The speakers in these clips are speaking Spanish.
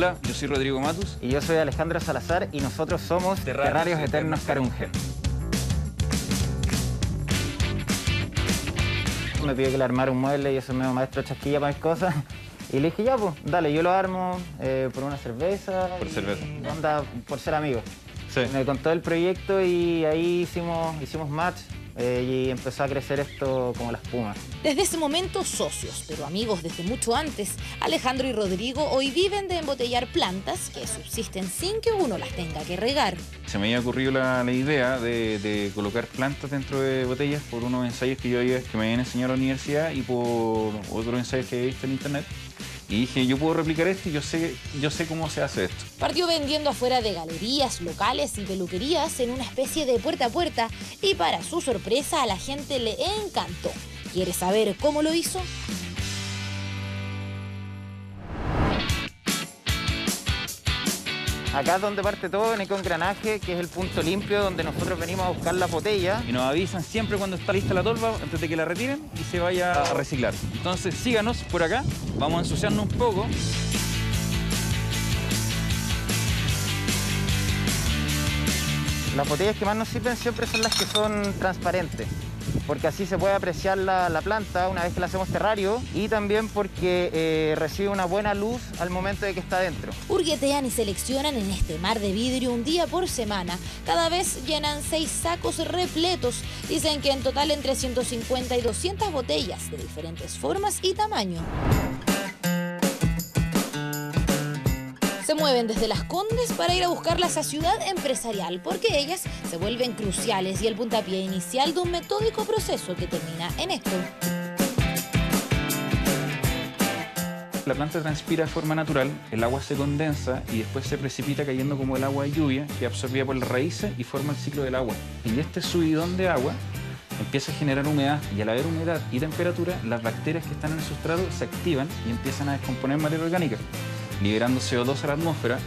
Hola, yo soy Rodrigo Matus. Y yo soy Alejandro Salazar y nosotros somos Terrarios, Eternos Carunge. Me pidió que le armara un mueble y yo soy medio maestro chasquilla para mis cosas. Y le dije, ya, pues, dale, yo lo armo eh, por una cerveza. Por cerveza. Onda, por ser amigos. Sí. Me contó el proyecto y ahí hicimos, hicimos match eh, y empezó a crecer esto como la espuma. Desde ese momento socios, pero amigos desde mucho antes, Alejandro y Rodrigo hoy viven de embotellar plantas que subsisten sin que uno las tenga que regar. Se me había ocurrido la, la idea de, de colocar plantas dentro de botellas por unos ensayos que yo había, que me habían enseñado a la universidad y por otros ensayos que he visto en internet. Y dije, yo puedo replicar esto y yo sé, yo sé cómo se hace esto. Partió vendiendo afuera de galerías, locales y peluquerías en una especie de puerta a puerta y para su sorpresa a la gente le encantó. ¿Quiere saber cómo lo hizo? Acá es donde parte todo, en Econgranaje, que es el punto limpio donde nosotros venimos a buscar la botella. Y nos avisan siempre cuando está lista la tolva, antes de que la retiren y se vaya a reciclar. Entonces síganos por acá, vamos a ensuciarnos un poco. Las botellas que más nos sirven siempre son las que son transparentes, porque así se puede apreciar la, la planta una vez que la hacemos terrario y también porque eh, recibe una buena luz al momento de que está dentro. Hurguetean y seleccionan en este mar de vidrio un día por semana. Cada vez llenan seis sacos repletos. Dicen que en total entre 150 y 200 botellas de diferentes formas y tamaño. Se mueven desde las Condes para ir a buscarlas a Ciudad Empresarial, porque ellas se vuelven cruciales y el puntapié inicial de un metódico proceso que termina en esto. La planta transpira de forma natural, el agua se condensa y después se precipita cayendo como el agua de lluvia que absorbida por las raíces y forma el ciclo del agua. Y este subidón de agua empieza a generar humedad y al haber humedad y temperatura, las bacterias que están en el sustrato se activan y empiezan a descomponer materia orgánica, liberando CO2 a la atmósfera.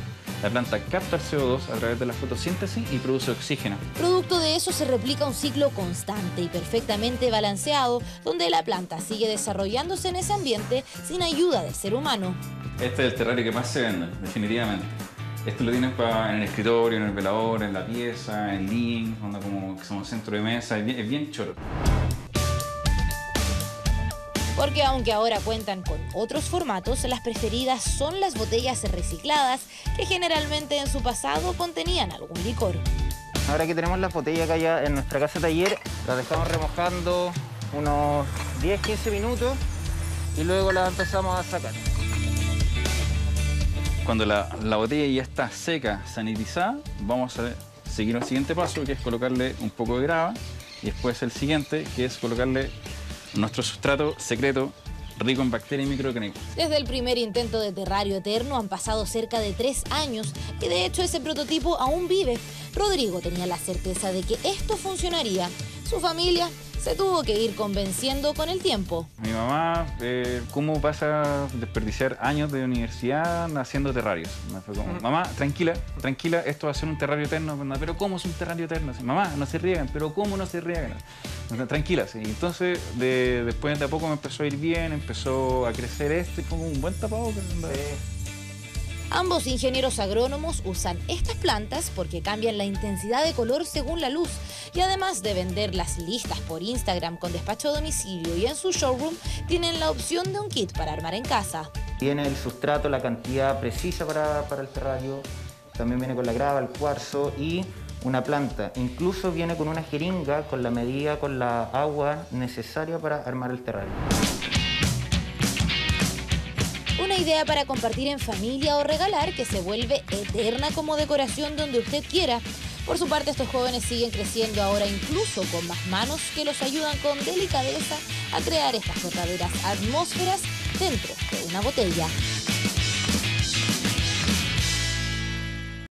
La planta capta el CO2 a través de la fotosíntesis y produce oxígeno. Producto de eso se replica un ciclo constante y perfectamente balanceado, donde la planta sigue desarrollándose en ese ambiente sin ayuda del ser humano. Este es el terrario que más se vende, definitivamente. Esto lo tienen pa- en el escritorio, en el velador, en la pieza, en link, onda como somos centro de mesa, es bien, es bien choro. Porque aunque ahora cuentan con otros formatos, las preferidas son las botellas recicladas, que generalmente en su pasado contenían algún licor. Ahora que tenemos las botellas acá ya en nuestra casa taller, las dejamos remojando unos 10-15 minutos y luego las empezamos a sacar. Cuando la, la botella ya está seca, sanitizada, vamos a seguir el siguiente paso, que es colocarle un poco de grava, y después el siguiente, que es colocarle nuestro sustrato secreto rico en bacterias y microorganismos. Desde el primer intento de Terrario Eterno han pasado cerca de tres años y de hecho ese prototipo aún vive. Rodrigo tenía la certeza de que esto funcionaría. Su familia se tuvo que ir convenciendo con el tiempo. Mi mamá, eh, ¿cómo pasa a desperdiciar años de universidad haciendo terrarios? Me fue como, mamá, tranquila, tranquila, esto va a ser un terrario eterno. Pero ¿cómo es un terrario eterno? Mamá, no se riegan, pero ¿cómo no se riegan? Tranquila, sí. Entonces, de- después de a poco me empezó a ir bien, empezó a crecer esto y como un buen tapabocas. anda. Ambos ingenieros agrónomos usan estas plantas porque cambian la intensidad de color según la luz y además de venderlas listas por Instagram con despacho a domicilio y en su showroom, tienen la opción de un kit para armar en casa. Tiene el sustrato, la cantidad precisa para, para el terrario, también viene con la grava, el cuarzo y una planta. Incluso viene con una jeringa con la medida, con la agua necesaria para armar el terrario. Idea para compartir en familia o regalar que se vuelve eterna como decoración donde usted quiera. Por su parte, estos jóvenes siguen creciendo ahora incluso con más manos que los ayudan con delicadeza a crear estas verdaderas atmósferas dentro de una botella.